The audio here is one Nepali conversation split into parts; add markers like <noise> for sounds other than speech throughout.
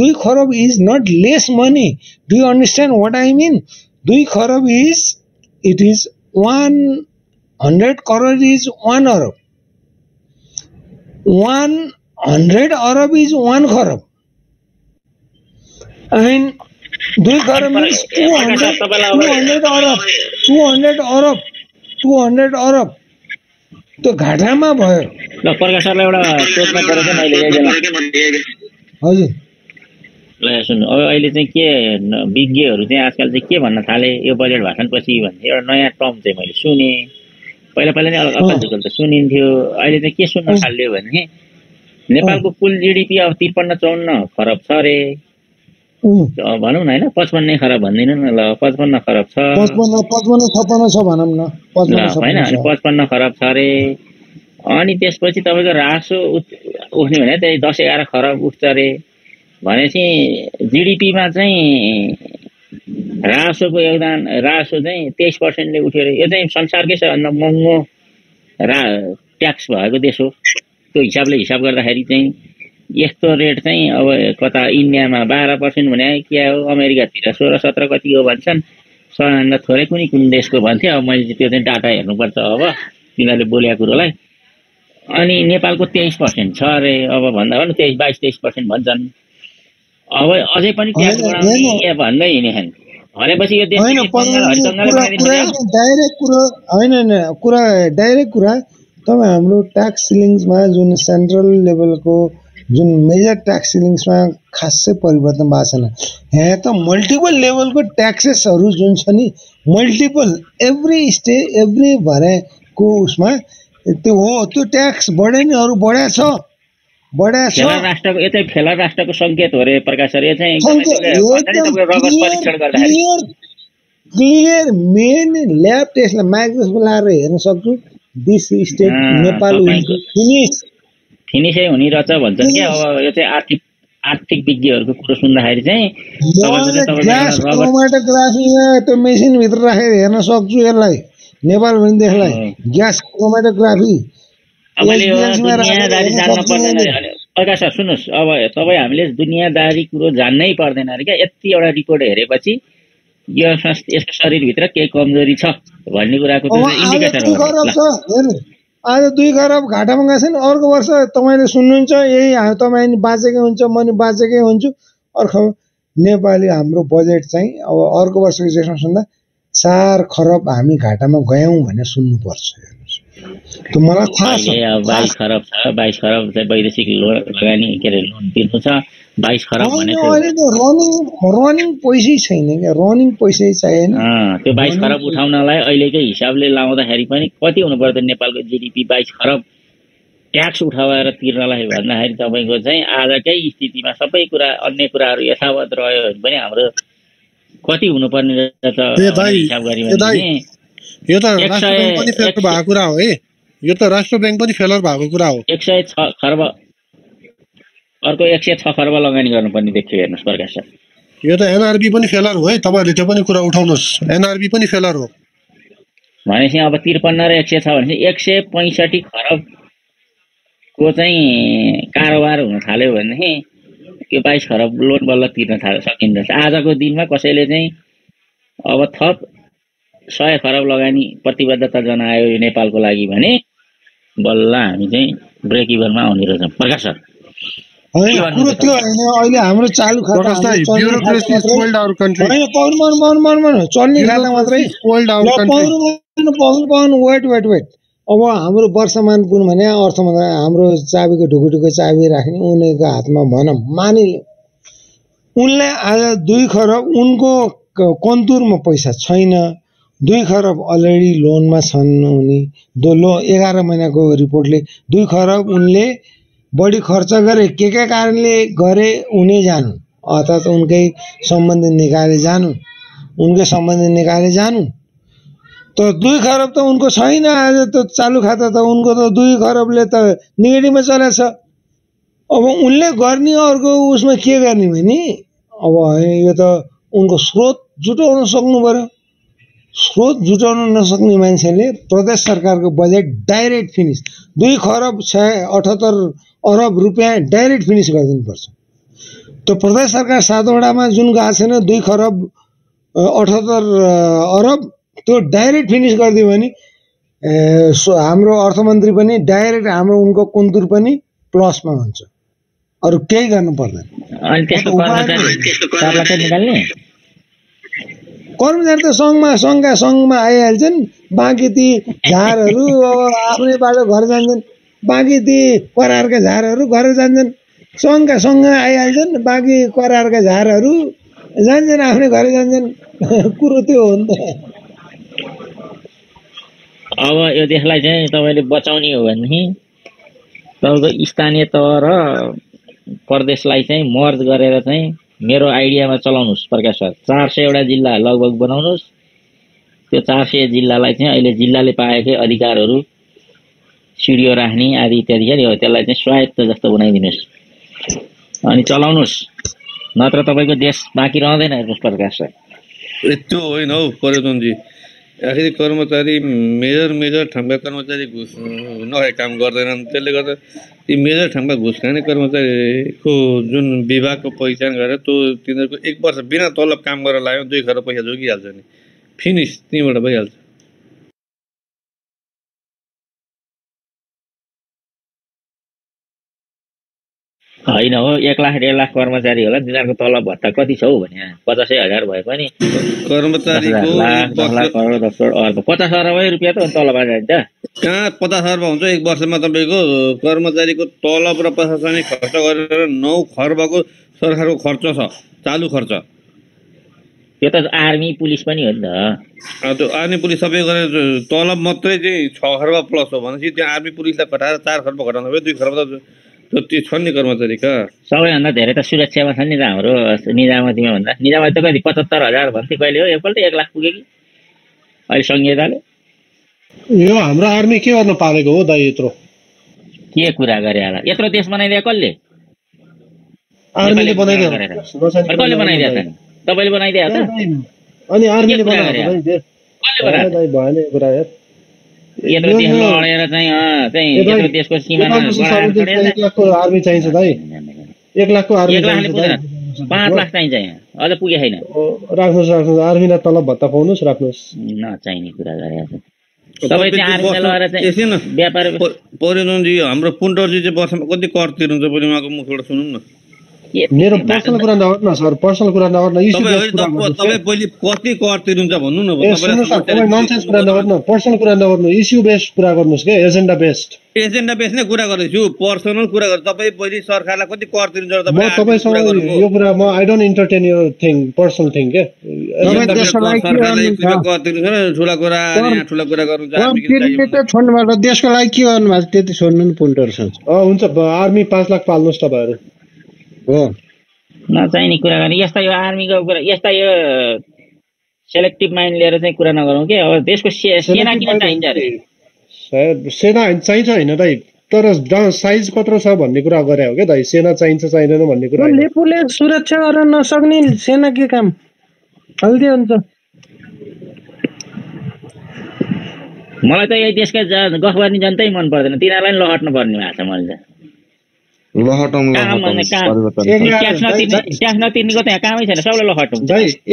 दुई kharab is not less money do you understand what I mean दुई kharab is it is one hundred crore is one arab one hundred arab is one kharab and दुई kharab means two hundred two hundred arab two hundred arab two hundred arab त्यो घाटामा भयो। ल प्रकाश सरलाई एउटा सोध्न पऱ्यो चाहिँ मैले यही हजुर। ल सुन्नु अब अहिले चाहिँ के विज्ञहरू चाहिँ आजकल चाहिँ के भन्न थाले? यो बजेट भाषणपछि भन्ने एउटा नयाँ टर्म चाहिँ मैले सुने। पहिला पहिला नै अलग त सुनिन्थ्यो। अहिले चाहिँ के सुन्न थाल्यो भने नेपालको कुल जिडिपी अब त्रिपन्न चौन्न खरब छ अरे भनौँ न होइन? पचपन्नै खरब भन्दिनँ न ल पचपन्न खरब छ। होइन? अनि पचपन्न खरब छ अरे अनि त्यसपछि तपाईँको रासो उठ- उठ्ने भने त्यही दस एघार खरब उठ्छ अरे भनेपछि जिडिपीमा चाहिँ रासोको योगदान रासो चाहिँ तेइस पर्सेन्टले उठ्यो अरे यो चाहिँ संसारकै सबभन्दा महँगो रा ट्याक्स भएको देश हो। त्यो हिसाबले हिसाब गर्दाखेरि चाहिँ यस्तो रेट चाहिँ अब कता इन्डियामा बाह्र पर्सेन्ट भने के हो अमेरिकातिर सोह्र सत्र कति हो भन्छन् सबैभन्दा थोरै कुनै कुन देशको भन्थ्यो। अब मैले त्यो चाहिँ डाटा हेर्नुपर्छ अब तिनीहरूले बोलेको कुरोलाई। अनि नेपालको तेइस पर्सेन्ट छ अरे अब भन्दा पनि तेइस बाइस तेइस पर्सेन्ट भन्छन्। अब अझै पनि भन्दै हिँडेछन् भनेपछि यो डाइरेक्ट कुरो होइन होइन कुरा डाइरेक्ट कुरा। तपाईँ हाम्रो ट्याक्स सिलिङ्समा जुन सेन्ट्रल लेभलको जुन मेजर ट्याक्स सिलिङ्समा खासै परिवर्तन भएको छैन। यहाँ त मल्टिपल लेभलको ट्याक्सेसहरू जुन छ नि मल्टिपल एभ्री स्टे एभ्री भरेको उसमा त्यो हो त्यो ट्याक्स बढ्यो नि अरू फेला छ। राष्ट्रको यो चाहिँ फेला राष्ट्रको सङ्केत हो रे प्रकाश सर। यो चाहिँ क्लियर मेन ल्याब टेस्टलाई माइक्रोस बोलाएर हेर्न सक्छु। दिस स्टेट नेपाल फिनिस फिनिसै हुने रहेछ भन्छन् क्या। अब यो चाहिँ आर्थिक आर्थिक विज्ञहरूको कुरो सुन्दाखेरि चाहिँ त्यो मेसिनभित्र राखेर हेर्न सक्छु यसलाई नेपाल भने देशलाई। ग्यास क्रोमाटोग्राफी अरे, प्रकाश सर सुन्नुहोस् अब तपाईँ हामीले दुनियाँदारी कुरो जान्नै पर्दैन अरे क्या। यति एउटा रिपोर्ट हेरेपछि यो यसको शरीरभित्र केही कमजोरी छ भन्ने कुराको इन्डिकेटर आज दुई खरब घाटामा गएको छ नि अर्को वर्ष तपाईँले सुन्नुहुन्छ यही तपाईँ बाँचेकै हुन्छ म नि बाँचेकै हुन्छु। अर्को नेपाली हाम्रो बजेट चाहिँ अब अर्को वर्षको जेठमा सुन्दा चार खरब हामी घाटामा गयौँ भनेर सुन्नुपर्छ। मलाई थाहा छ बाइस खरब छ बाइस खरब चाहिँ वैदेशिक लोन लगानी के अरे लोन तिर्नु छ। बाइस खरब भनेको अहिले त रनिङ रनिङ पैसै छैन क्या रनिङ पैसै चाहिएन। अँ, त्यो बाइस खरब उठाउनलाई अहिलेकै हिसाबले लाउँदाखेरि पनि कति हुनु पर्यो त नेपालको जिडिपी बाइस खरब? ट्याक्स उठाएर तिर्नलाई भन्दाखेरि तपाईँको चाहिँ आजकै स्थितिमा सबै कुरा अन्य कुराहरू यथावत रह्यो भने पनि हाम्रो कति हुनुपर्ने रहेछ हिसाब गऱ्यो यो त राष्ट्र ब्याङ्क पनि सय- भएको कुरा हो है यो त राष्ट्र ब्याङ्क पनि फेलर भएको कुरा हो। एक सय छ खर्ब अर्को एक सय छ खर्ब लगानी गर्नुपर्ने देखियो हेर्नुहोस् प्रकाश सर। यो त एनआरबी पनि फेलर हो है? तपाईँहरूले त्यो पनि कुरा उठाउनुहोस्। एनआरबी पनि फेलर हो। भनेपछि अब त्रिपन्न र एक सय छ भनेपछि एक सय पैँसठी खरबको चाहिँ कारोबार हुन थाल्यो भनेदेखि यो बाइस खरब लोन बल्ल तिर्न थाल सकिन्छ आजको दिनमा कसैले चाहिँ अब थप सय खरब लगानी प्रतिबद्धता जनायो यो नेपालको लागि भने बल्ल हामी चाहिँ ब्रेक इभनमा आउने रहेछौँ। प्रकाश सर। कुरो त्यो होइन अहिले हाम्रो चालु खाता चल्ने खाता मात्रै। पाउनु पाउनु वेट वेट वेट अब हाम्रो वर्षमान पुन भने अर्थ मन्त्रालय हाम्रो चाबीको ढुकुढुको चाबी राख्ने उनीहरूको हातमा भनौँ मानिले उनलाई आज दुई खरब उनको कन्तुरमा पैसा छैन। दुई खरब अलरेडी लोनमा छन् उनी। दो लो एघार महिनाको रिपोर्टले दुई खरब उनले बढी खर्च गरे। के के कारणले गरे उनी जानु अर्थात् उनकै सम्बन्धित निकायले जानु उनकै सम्बन्धित निकायले जानु त दुई खरब त उनको छैन आज त चालु खाता त उनको त दुई खरबले त नेगेटिभमा चलेको छ अब उनले गर्ने अर्को उसमा के गर्ने भने? अब यो त उनको स्रोत जुटाउन सक्नु पऱ्यो स्रोत जुटाउन नसक्ने मान्छेले प्रदेश सरकारको बजेट डाइरेक्ट फिनिस दुई खरब छ अठहत्तर अरब रुपियाँ डाइरेक्ट फिनिस गरिदिनुपर्छ। त्यो प्रदेश सरकार सातवटामा जुन गएको छैन दुई खरब अठहत्तर अरब त्यो डाइरेक्ट फिनिस गरिदियो भने हाम्रो अर्थमन्त्री पनि डाइरेक्ट हाम्रो उनको कुन्तुर पनि प्लसमा हुन्छ। अरू केही गर्नु पर्दैन। कर्मचारी त सङ्घमा सङ्घका सङ्घमा आइहाल्छन्। बाँकी ती झारहरू अब आफ्नै बाटो घर जान्छन्। बाँकी ती करारका झारहरू घर जान्छन्। सङ्घका सङ्घ आइहाल्छन्। बाँकी करारका झारहरू जान्छन् आफ्नै घर जान्छन्। <laughs> कुरो त्यो हो नि त। अब यो देशलाई चाहिँ तपाईँले बचाउने हो भनेदेखि तपाईँको स्थानीय तह र प्रदेशलाई चाहिँ मर्ज गरेर चाहिँ मेरो आइडियामा चलाउनुहोस् प्रकाश सर। चार सयवटा जिल्ला लगभग बनाउनुहोस्। त्यो चार सय जिल्लालाई चाहिँ अहिले जिल्लाले पाएकै अधिकारहरू सिडिओ राख्ने आदि इत्यादि क्या हो त्यसलाई चाहिँ स्वायत्त जस्तो बनाइदिनुहोस्। अनि चलाउनुहोस्। नत्र तपाईँको देश बाँकी रहँदैन हेर्नुहोस् प्रकाश सर। त्यो होइन हौ पर्यटनजी। आखिर कर्मचारी मेजर मेजर ठाउँका कर्मचारी घुस नखाइ काम गर्दैनन्। त्यसले गर्दा ती मेजर ठाउँमा घुस खाने कर्मचारीको जुन विभागको पहिचान गरेर त्यो तिनीहरूको एक वर्ष बिना तलब काम गरेर लाग्यो दुई खर पैसा जोगिहाल्छ नि। फिनिस त्यहीँबाट भइहाल्छ। होइन हो एक लाख डेढ लाख कर्मचारी होला तिनीहरूको तलब भत्ता कति छ हौ भने? पचासै हजार भए पनि। कर्मचारीको पचास अरबै रुपियाँ त तलब जान्छ। कहाँ पचास अर्ब हुन्छ एक वर्षमा तपाईँको कर्मचारीको तलब र प्रशासनिक खर्च गरेर नौ खर्बको सरकारको खर्च छ चालु खर्च। त्यो त आर्मी पुलिस पनि हो नि त। त्यो आर्मी पुलिस सबै गरेर तलब मात्रै चाहिँ छ खर्ब प्लस हो भनेपछि त्यहाँ आर्मी पुलिसलाई घटाएर चार खर्ब घटाउनु भयो दुई खर्ब त त्यो छन् नि कर्मचारीका। सबैभन्दा धेरै त सुरक्षामा छन् नि त हाम्रो निजामतीमा भन्दा। निजामती त कति पचहत्तर हजार भन्थ्यो कहिले हो? एकपल्ट एक लाख पुग्यो कि? अहिले सङ्घीयताले यो हाम्रो आर्मी के गर्न पालेको हो दाइ यत्रो? के कुरा गरे होला? यत्रो देश बनाइदियो कसले? आर्मीले बनाइदियो कसले बनाइदियो त? तपाईँले बनाइदियो त? अनि आर्मीले बनाएको भएन कुरा यार। यत्रो देश लडेर चाहिँ चाहिँ यत्रो देशको सिमाना आर्मी चाहिन्छ दाइ। एक लाखको आर्मी पाँच लाख चाहिन्छ यहाँ। अझ पुगे छैन राख्नुहोस् राख्नुहोस्। आर्मीलाई तलब भत्ता पाउनुहोस् राख्नुहोस्। नचाहिने कुरा गरेर तपाईँ चाहिँ आर्मीलाई चाहिँ व्यापार परिजनजी हाम्रो पुन्टरजी चाहिँ वर्षमा कति कर तिर्नुहुन्छ पनि उहाँको मुखबाट सुनौँ न। मेरो पर्सनल कुरा नगर्नु न सर। पर्सनल कुरा नगर्नु तपाईँ पहिले कति कर तिर्नुहुन्छ भन्नु न ननसेन्स कुरा नगर्नु पर्सनल कुरा नगर्नु इस्यु बेस्ड कुरा गर्नुहोस् क्या एजेन्डा बेस्ड एजेन्डा बेस्ड नै कुरा गर्दैछु पर्सनल कुरा गर्छु। तपाईँ पहिले सरकारलाई कति कर तिर्नुहुन्छ म तपाईँसँग यो कुरा म आई डोन्ट इन्टरटेन यो थिङ पर्सनल थिङ के? ठुला कुरा ठुला कुरा गर्नु छोड्नुबाट देशको लागि के गर्नु भएको त्यति छोड्नु नि पुन्टर हुन्छ। आर्मी पाँच लाख पाल्नुहोस् तपाईँहरू। नचाहिने कुरा गर्ने। यस्ता यो आर्मीको कुरा यस्ता यो सेलेक्टिभ माइन्ड लिएर चाहिँ कुरा नगरौँ कि? अब देशको सेना किन चाहिन्छ अरे? सेना चाहिन्छ होइन दाइ। तर साइज कत्रो छ भन्ने कुरा गरे हो क्या दाइ? सेना चाहिन्छ चाहिँदैन भन्ने कुरा लेपुले सुरक्षा गर्न नसक्ने सेना के काम? हल्दी हुन्छ। मलाई त यही देशका गफगार्नी जनतै मन पर्दैन। तिनीहरूलाई पनि लहट्नु पर्ने भएको छ मैले त।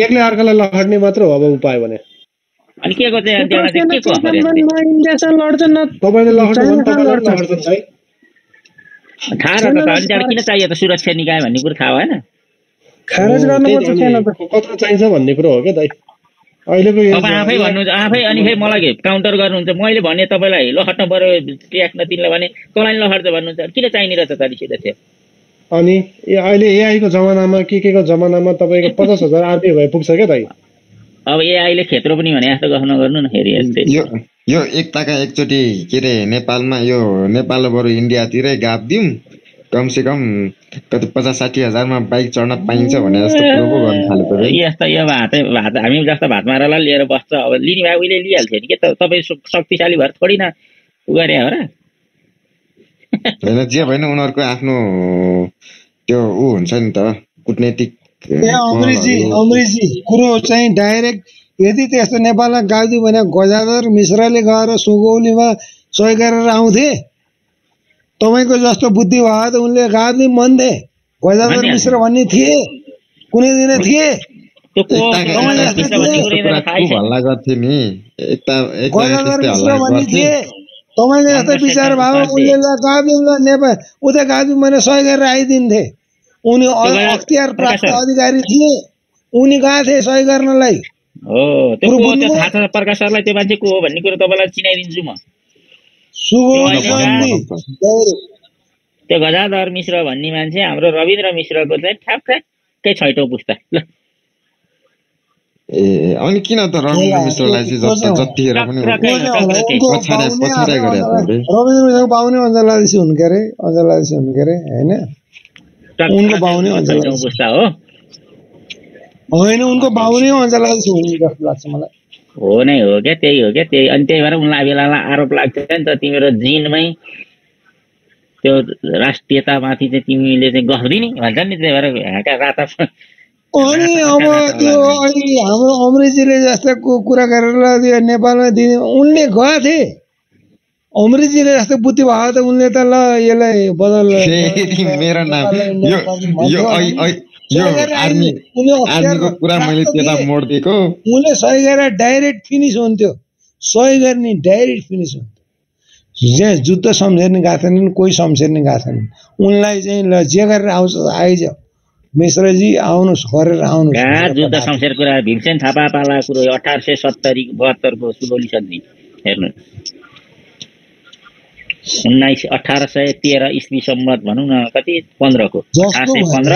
एकले अर्कालाई लहट्ने मात्र हो अब उपाय भने। अनि के गर्छ किन चाहियो त सुरक्षा निकाय भन्ने कुरो थाहा भएन? कत्रो चाहिन्छ भन्ने कुरो हो क्या दाइ। अहिलेको आफै भन्नुहुन्छ आफै अनि फेरि मलाई काउन्टर गर्नुहुन्छ? मैले भने तपाईँलाई लखट्न पऱ्यो ट्याक्स नतिनलाई भने तँलाई लखट्छ भन्नुहुन्छ? किन चाहिने रहेछ त सिधै थियो अनि अहिले एआईको जमानामा के के को जमानामा तपाईँको पचास हजार आरपी भए पुग्छ क्या दाइ? अब एआईले खेत्रो पनि भने जस्तो गफ नगर्नु न फेरि यो यो एकताका एकचोटि के अरे नेपालमा यो नेपाल बरु इन्डियातिरै गाप दिउँ। कमसे कम कति पचास साठी हजारमा बाइक चढ्न पाइन्छ भने जस्तो कुरो पो गर्नु थालेको यस्तो यो भातै भात हामी जस्तो भात मारालाई लिएर बस्छ। अब लिने भए उहिले लिइहाल्थ्यो नि के त? तपाईँ शक्तिशाली भएर थोरै न उ गरे हो र। होइन जे भएन उनीहरूको आफ्नो त्यो ऊ हुन्छ नि त कुटनैतिक अङ्ग्रेजी अङ्ग्रेजी कुरो चाहिँ डाइरेक्ट यदि त्यस्तो नेपालमा गाउँदियो भने गजाधर मिश्रले गएर सुगौलीमा सही गरेर आउँथे तपाईँको जस्तो बुद्धि भयो त उनले गाड्ने मन गजाधर भनिहाल्छु। मिश्र भन्ने थिए। कुनै दिन थिए। हल्ला गर्थे नि। मिश्र भन्ने तपाईँले जस्तै विचार भयो उपाध्याय। उसले ल गाबिम ल नेपाल उता गाबिम भने सही गरेर आइदिन्थे। उनी अख्तियार प्राप्त। अधिकारी थिए। उनी गएको थिए सही गर्नलाई? हो त्यो? थाहा छ प्रकाश सरलाई त्यो मान्छे को हो भन्ने कुरो तपाईँलाई चिनाइदिन्छु म। त्यो गजाधर मिश्र भन्ने मान्छे हाम्रो रविन्द्र मिश्रको चाहिँ ठ्याप ठ्याक्कै छैटौँ पुस्ता। ल। ए अनि किन त रविन्द्र मिश्रलाई चाहिँ जतिखेर पनि। रविन्द्र मिश्रको बाहुनै अञ्जलादेशी हुन् के अरे अञ्जलादेशी हुन् के अरे होइन? उनको बाहुनै अञ्जला छैटौँ पुस्ता हो। होइन उनको बाहुनै अञ्जलादेशी हुन् जस्तो लाग्छ मलाई। हो नै हो क्या त्यही हो क्या त्यही अनि त्यही भएर उनलाई बेलामा आरोप लाग्छ नि त तिम्रो जिनमै त्यो राष्ट्रियतामाथि चाहिँ तिमीले चाहिँ गर्दिने भन्छ नि त्यही भएर हाँका राता अनि अब त्यो अहिले हाम्रो अमरेजीले जस्तो कुरा गरेर नेपालमा दिने उनले गएको थिए अमरेजीले जस्तो बुद्धि भयो त उनले त ल यसलाई बदल मेरो नाम यो यो ऐ- ऐ- यो आर्मी आर्मीको कुरा मैले त्यता मोडिदिएको। उनले सही गरेर डाइरेक्ट फिनिस हुन्थ्यो। सही गर्ने डाइरेक्ट फिनिस हुन्थ्यो। जे जुद्ध सम्झेर्ने गएको छैनन् कोही सम्झेर्ने गएको छैनन् उनलाई चाहिँ ल जे गरेर आउँछ आइज मिश्रजी आउनुहोस् गरेर आउनुहोस्। कुरा भीमसेन थापा पाला कुरो अठार सय सत्तरी बहत्तरको सुगौली सन्धि। हेर्नु उन्नाइस अठार सय तेह्र इस्वी सम्मत भनौँ न कति? पन्ध्रको। जस्तो सय पन्ध्र।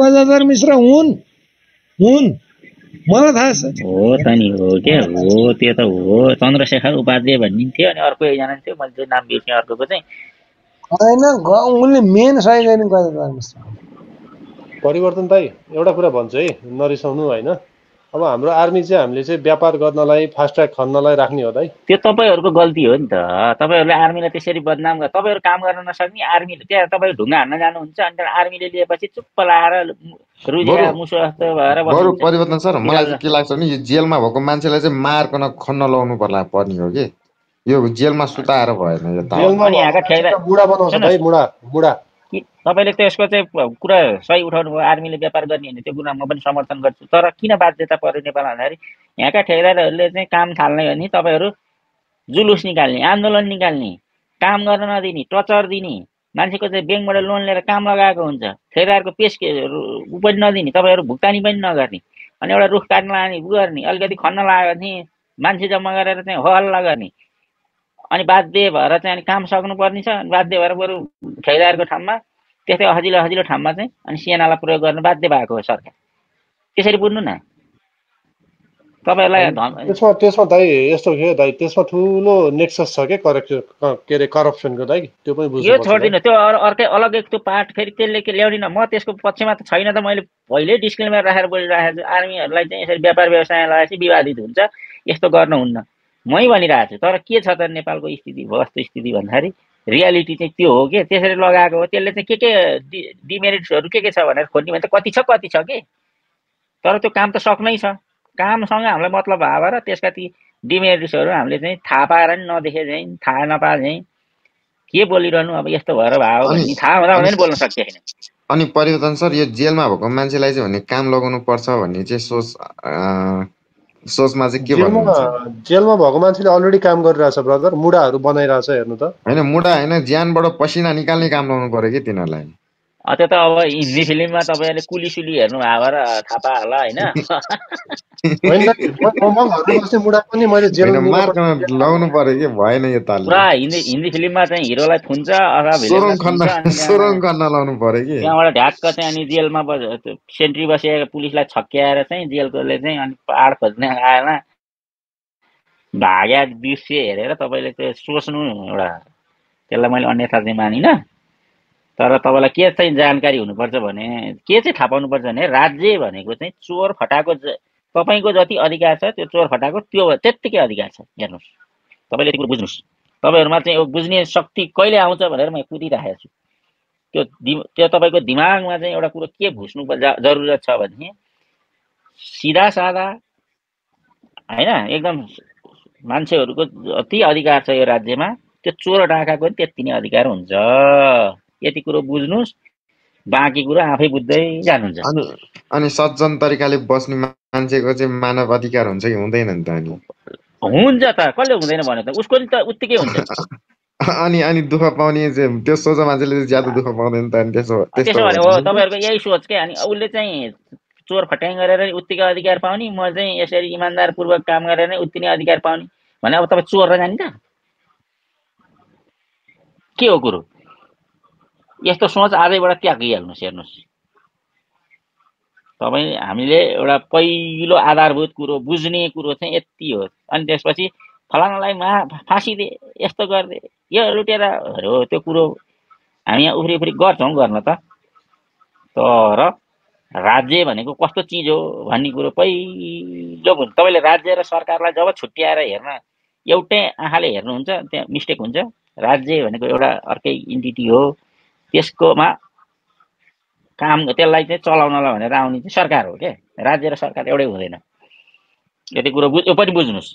गजाधर मिश्र हुन्। हुन्। मलाई थाहा छ। हो त नि हो क्या हो त्यो त हो। चन्द्रशेखर उपाध्याय भनिन्थ्यो अनि अर्को एकजना थियो। मैले त्यो नाम बिर्सेँ अर्कोको चाहिँ। होइन ग- उनले मेन सही गर्ने गजाधर मिश्र। परिवर्तन दाइ एउटा कुरा भन्छु है। नरिसाउनु होइन। अब हाम्रो आर्मी चाहिँ हामीले चाहिँ व्यापार गर्नलाई फास्ट ट्र्याक खन्नलाई राख्ने हो दाइ त्यो तपाईँहरूको गल्ती हो नि त। तपाईँहरूले आर्मीलाई त्यसरी बदनाम गर तपाईँहरू काम गर्न नसक्ने आर्मीले त्यहाँ तपाईँ ढुङ्गा हान्न जानुहुन्छ अनि त्यहाँ आर्मीले लिएपछि चुप्प लाएर बरु- मुसो जस्तो भएर बरु बस्नुहुन्छ परिवर्तन सर मलाई चाहिँ के लाग्छ भने यो जेलमा भएको मान्छेलाई चाहिँ मार्कन खन्न लाउनु पर्ला पर्ने हो कि? यो जेलमा सुताएर भएन यो त त मुढा बनाउँछ मुढा मुढा कि तपाईँले त्यसको चाहिँ कुरा सही उठाउनु भयो आर्मीले व्यापार गर्ने भने त्यो कुरा म पनि समर्थन गर्छु। तर किन बाध्यता पर्यो नेपाल भन्दाखेरि यहाँका ठेकेदारहरूले चाहिँ काम थाल्ने भने तपाईँहरू जुलुस निकाल्ने आन्दोलन निकाल्ने काम गर्न नदिने टचर दिने मान्छेको चाहिँ ब्याङ्कबाट लोन लिएर काम लगाएको हुन्छ ठेकेदारको पेस ऊ पनि नदिने तपाईँहरू भुक्तानी पनि नगर्ने अनि एउटा रुख काट्न लाने गर्ने अलिकति खन्न लाग्यो भने मान्छे जम्मा गरेर चाहिँ हो हल्ला गर्ने। अनि बाध्य भएर चाहिँ अनि काम सक्नुपर्ने छ। अनि बाध्य भएर बरु ठेकेदारको ठाउँमा त्यस्तै हजिलो हजिलो ठाउँमा चाहिँ अनि सिएनआलाई प्रयोग गर्न बाध्य भएको हो सरकार। त्यसरी बुझ्नु न। तपाईँहरूलाई त्यसमा त्यसमा दाइ यस्तो के दाइ त्यसमा ठुलो नेक्सस छ क्या करेक्सन के अरे करप्सनको दाइ? त्यो पनि यो। छोडिदिनु त्यो अर- अर्कै अलग एक त्यो पार्ट फेरि त्यसले के ल्याउँदिन म त्यसको पक्षमा त छैन त मैले पहिल्यै डिस्क्लेमर राखेर बोलिरहेको छु। आर्मीहरूलाई चाहिँ यसरी व्यापार व्यवसाय लगाएपछि विवादित हुन्छ। यस्तो गर्नुहुन्न। मै भनिरहेको छु तर के छ त नेपालको स्थिति वस्तु स्थिति भन्दाखेरि रियालिटी चाहिँ त्यो हो कि? त्यसरी लगाएको हो त्यसले चाहिँ के के डि डिमेरिट्सहरू के के छ भनेर खोज्ने भने त कति छ कति छ कि? तर त्यो काम त सक्नै छ। कामसँग हामीलाई मतलब भएर त्यसका ती डिमेरिट्सहरू हामीले चाहिँ थाहा पाएर नि नदेखे चाहिँ थाहा नपाए चाहिँ के बोलिरहनु? अब यस्तो भएर भयो थाहा हुँदा हुँदै नि बोल्न सकिएन अनि परिवर्तन सर यो जेलमा भएको मान्छेलाई चाहिँ भने काम लगाउनु पर्छ भन्ने चाहिँ सोच सोचमा चाहिँ के भन्नुहुन्छ? जेलमा भएको मान्छेले अलरेडी काम गरिरहेछ ब्रदर मुढाहरू बनाइरहेछ हेर्नु त। होइन मुढा होइन ज्यानबाट पसिना निकाल्ने काम लाउनु पर्यो कि तिनीहरूलाई। त्यो त अब हिन्दी फिल्ममा तपाईँहरूले कुली सुली हेर्नु भयो भएर थाहा पायो होला होइन? होइन दाइ, म- म घरमा बस्ने मुढा पनि मैले जेल होइन मार्कन लाउनु पर्यो कि? भएन यो तालले। पुरा हिन्दी हिन्दी फिल्ममा चाहिँ हिरोलाई थुन्छ त्यहाँबाट ढ्याक्क चाहिँ अनि जेलमा सेन्ट्री बसेको पुलिसलाई छक्क्याएर चाहिँ जेलकोले चाहिँ अनि पाहाड खोज्ने आएन। भाग्या दृश्य हेरेर तपाईँले त्यो सोच्नु एउटा त्यसलाई मैले अन्यथा चाहिँ मानिनँ। तर तपाईँलाई के चाहिँ जानकारी हुनुपर्छ भने के चाहिँ थाहा पाउनुपर्छ भने राज्य भनेको चाहिँ चोर फटाको तपाईँको जति अधिकार छ त्यो चोर फटाको त्यो त्यत्तिकै अधिकार छ। हेर्नुहोस्। तपाईँले यति कुरो बुझ्नुहोस्। तपाईँहरूमा चाहिँ बुझ्ने शक्ति कहिले आउँछ भनेर म कुदिरहेको छु। त्यो दि त्यो तपाईँको दिमागमा चाहिँ एउटा कुरो के जा- जरुरत छ भने सिधा सादा होइन एकदम मान्छेहरूको जति अधिकार छ यो राज्यमा त्यो चोर डाकाको पनि त्यति नै अधिकार हुन्छ। यति कुरो बुझ्नुहोस् बाँकी कुरो आफै बुझ्दै जानुहुन्छ। अनि अनि सज्जन तरिकाले बस्ने मान्छेको चाहिँ मानव अधिकार हुन्छ कि हुँदैन नि त अनि? हुन्छ त कसले हुँदैन भन्यो त? उसको नि त उत्तिकै हुन्छ। <laughs> अनि अनि दुःख पाउने त्यो सोझो मान्छेले ज्यादा दुःख पाउँदैन त अनि त्यसो त्यसो भने हो तपाईँहरूको यही सोच के? अनि उसले चाहिँ चोर फट्याङ गरेर उत्तिकै अधिकार पाउने म चाहिँ यसरी इमान्दारपूर्वक काम गरेर नै उत्ति नै अधिकार पाउने। भने अब तपाईँ चोर र जाने त? के हो कुरो? यस्तो सोच आजैबाट त्यागिहाल्नुहोस् हेर्नुहोस्। तपाईँ हामीले एउटा पहिलो आधारभूत कुरो बुझ्ने कुरो चाहिँ यति हो। अनि त्यसपछि फलानालाई मा फाँसी दे यस्तो गरिदे यो लुटेर हो त्यो कुरो हामी यहाँ उफ्री उफ्री गर्छौँ गर्न त। तर राज्य भनेको कस्तो चिज हो भन्ने कुरो पहिलो तपाईँले राज्य र सरकारलाई जब छुट्याएर हेर्न एउटै आँखाले हेर्नुहुन्छ त्यहाँ मिस्टेक हुन्छ। राज्य भनेको एउटा अर्कै इन्टिटी हो। त्यसकोमा काम त्यसलाई चाहिँ चलाउनलाई भनेर आउने चाहिँ सरकार हो क्या राज्य र सरकार एउटै हुँदैन। यति कुरो बुझ यो पनि बुझ्नुहोस्।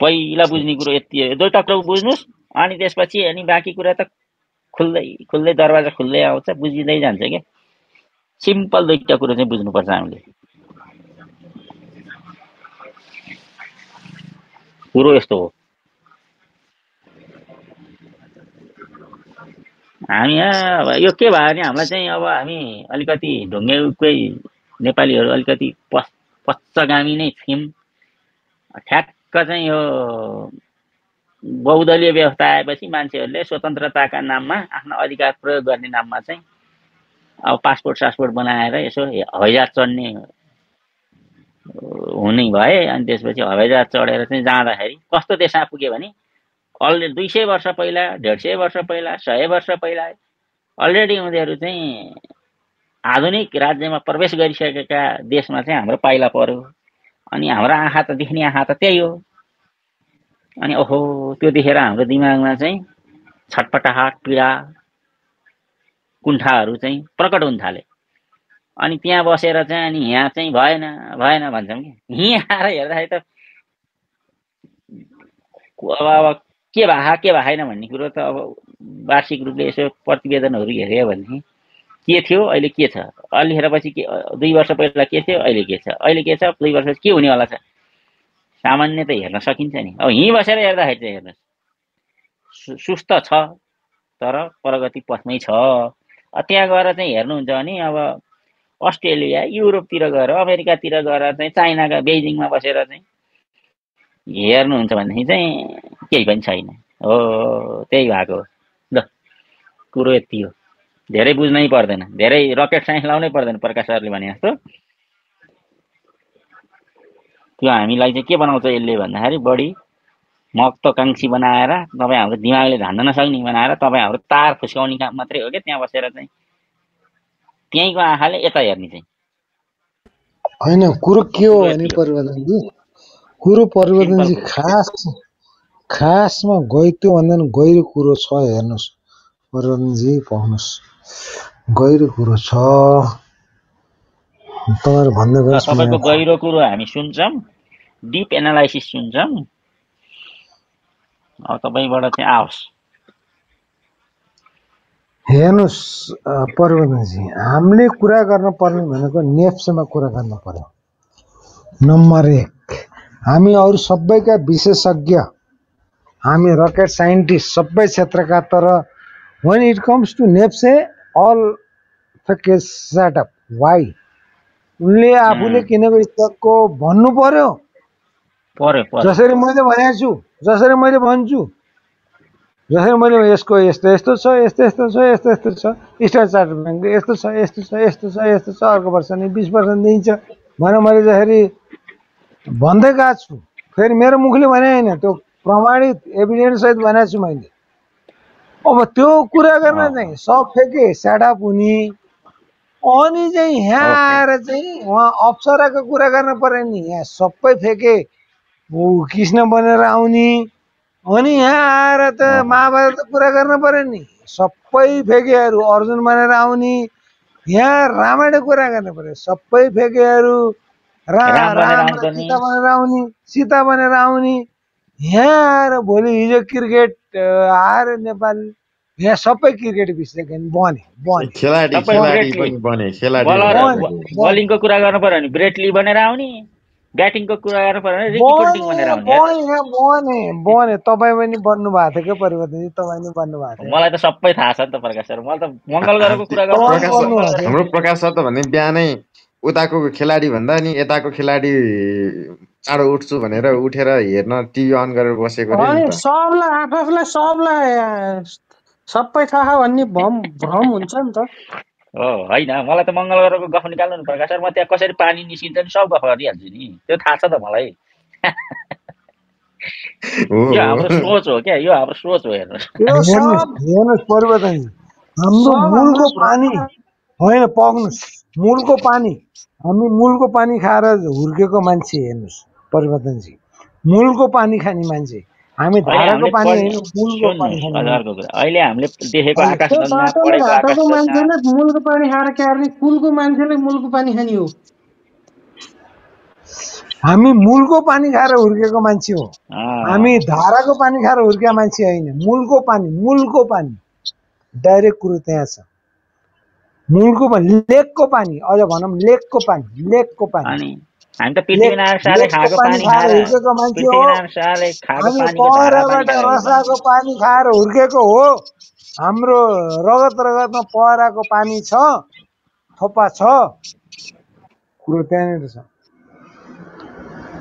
पहिला बुझ्ने कुरो यति दुईवटा कुरो बुझ्नुहोस् अनि त्यसपछि अनि बाँकी कुरा त खुल्दै खुल्दै दरवाजा खुल्दै आउँछ बुझिँदै जान्छ क्या सिम्पल दुईवटा कुरो चाहिँ बुझ्नुपर्छ हामीले। कुरो यस्तो हो। हामी यहाँ अब यो के भयो भने हामीलाई चाहिँ अब हामी अलिकति ढुङ्गेकै नेपालीहरू अलिकति पस पश्चगामी नै थियौँ। ठ्याक्क चाहिँ यो बहुदलीय व्यवस्था आएपछि मान्छेहरूले स्वतन्त्रताका नाममा आफ्नो अधिकार प्रयोग गर्ने नाममा चाहिँ अब पासपोर्ट सासपोर्ट बनाएर यसो हवाईजहाज चढ्ने हुने भए अनि त्यसपछि हवाईजहाज चढेर चाहिँ जाँदाखेरि कस्तो देशमा पुग्यो भने अलरेडी दुई सय वर्ष पहिला डेढ सय वर्ष पहिला सय वर्ष पहिला अलरेडी उनीहरू चाहिँ आधुनिक राज्यमा प्रवेश गरिसकेका देशमा चाहिँ हाम्रो पाइला पर्यो। अनि हाम्रो आँखा त देख्ने आँखा त त्यही हो। अनि ओहो त्यो देखेर हाम्रो दिमागमा चाहिँ छटपटाहट पीडा कुण्ठाहरू चाहिँ प्रकट हुन थाले। अनि त्यहाँ बसेर चाहिँ अनि यहाँ चाहिँ भएन भएन भन्छौँ कि। <laughs> यहाँ आएर हेर्दाखेरि त अब के भए के भएन भन्ने कुरो त अब वार्षिक रूपले यसो प्रतिवेदनहरू हेऱ्यो भनेदेखि के थियो अहिले के छ? अलिखेरपछि के दुई वर्ष पहिला के थियो अहिले के छ? अहिले के छ दुई वर्ष के हुनेवाला छ? सामान्य त हेर्न सकिन्छ नि। अब यहीँ बसेर हेर्दाखेरि चाहिँ हेर्नुहोस्। सुस्त छ तर प्रगति पथमै छ। त्यहाँ गएर चाहिँ हेर्नुहुन्छ भने अब अस्ट्रेलिया युरोपतिर गएर अमेरिकातिर गएर चाहिँ चाइनाका बेजिङमा बसेर चाहिँ हेर्नुहुन्छ भनेदेखि चाहिँ केही पनि छैन हो त्यही भएको हो ल कुरो यति हो धेरै बुझ्नै पर्दैन धेरै रकेट साइन्स लाउनै पर्दैन प्रकाश सरले भने जस्तो त्यो हामीलाई चाहिँ के बनाउँछ यसले भन्दाखेरि बढी महत्त्वकाङ्क्षी बनाएर तपाईँ हाम्रो दिमागले धान्न नसक्ने बनाएर तपाईँ हाम्रो तार फुस्काउने काम मात्रै हो क्या त्यहाँ बसेर चाहिँ त्यहीँको आँखाले यता हेर्ने चाहिँ होइन कुरो के हो भने कुरो परिवर्तनजी खास खासमा गइत्यो भन्दा पनि गहिरो कुरो छ हेर्नुहोस्। परिवर्तनजी पाउनुहोस्। गहिरो कुरो छ। तपाईँहरू भन्दै गएपछि तपाईँको गहिरो कुरो हामी सुन्छौँ। डिप एनालाइसिस सुन्छौँ। अब तपाईँबाट चाहिँ आओस्। हेर्नुहोस् परिवर्तनजी। हामीले कुरा गर्न पर्ने भनेको नेप्सेमा कुरा गर्न पर्यो। नम्बर एक। हामी अरू सबैका विशेषज्ञ हामी रकेट साइन्टिस्ट सबै क्षेत्रका तर when it comes to NEPSE all setup why उनले आफूले उम्, किनेको स्टकको भन्नु पर्यो। जसरी मैले भनेको छु जसरी मैले भन्छु जसरी मैले यसको यस्तो यस्तो छ यस्तो यस्तो छ यस्तो यस्तो छ स्टेट चार्टर्ड ब्याङ्कले यस्तो छ यस्तो छ यस्तो छ यस्तो छ अर्को वर्ष नि बिस पर्सेन्ट दिन्छ भनेर मैले जसरी भन्दै गएको छु? फेरि मेरो मुखले भने होइन त्यो प्रमाणित एभिडेन्स सहित भनेको छु मैले अब त्यो कुरा गर्न चाहिँ सब फेके सेटअप हुने अनि चाहिँ यहाँ आएर चाहिँ उहाँ अप्सराको कुरा गर्न पर्यो नि यहाँ सबै फेके कृष्ण बनेर आउने अनि यहाँ आएर त अँ, महाभारतको कुरा गर्न पर्यो नि सबै फेकेहरू अर्जुन बनेर आउने यहाँ रामायणको कुरा गर्नु पर्यो सबै फेकेहरू सीता बनेर आउने सीता बनेर आउने यहाँ आएर भोलि हिजो क्रिकेट आएर नेपाल यहाँ सबै क्रिकेट विश्लेषण बने। बलिङको कुरा गर्नु पर्यो भने ब्रेटली बनेर आउने ब्याटिङको कुरा गर्नु पर्यो तपाईँ पनि बन्नु भएको थियो क्या परिवर्तनजी तपाईँ पनि बन्नु भएको थियो। मलाई त सबै थाहा छ नि त प्रकाश सर। मलाई त मङ्गल ग्रहको कुरा गर्नु। हाम्रो प्रकाश सर त भने बिहानै उताको खेलाडी भन्दा नि यताको खेलाडी चाँडो उठ्छु भनेर उठेर हेर्न टिभी अन गरेर बसेको सबलाई आफ आफूलाई सबलाई सबै थाहा भन्ने भ्रम भ्रम हुन्छ नि त। हो होइन मलाई त मङ्गल ग्रहको गफ निकाल्नु नि प्रकाश सर म त्यहाँ कसरी पानी निस्किन्छ नि सब गफ गरिहाल्छु नि। त्यो थाहा छ त मलाई। यो हाम्रो सोच हो क्या यो हाम्रो सोच हो हेर्नुहोस्। परिवर्तनजी हाम्रो मूलको पानी होइन पक्नुहोस् मूलको पानी हामी मूलको पानी खाएर हुर्केको मान्छे हेर्नुहोस् परिवर्तनजी मूलको पानी खाने मान्छे हामी धाराको पानी मूलको पानी अहिले हामीले देखेको मान्छेले मूलको पानी खाएर क्यार्ने कुलको मान्छेले मूलको पानी खाने हो। हामी मूलको पानी खाएर हुर्केको मान्छे हो। हामी धाराको पानी खाएर हुर्केका मान्छे होइन मूलको पानी मूलको पानी। डाइरेक्ट कुरो त्यहाँ छ। मूलको पानी लेकको पानी। अझ भनौँ लेकको पानी लेकको पानी। हामी त पहराबाट रसाको पानी खाएर हुर्केको हो। हाम्रो रगत रगतमा पहराको पानी छ थोपा छ। कुरो त्यहाँनिर छ।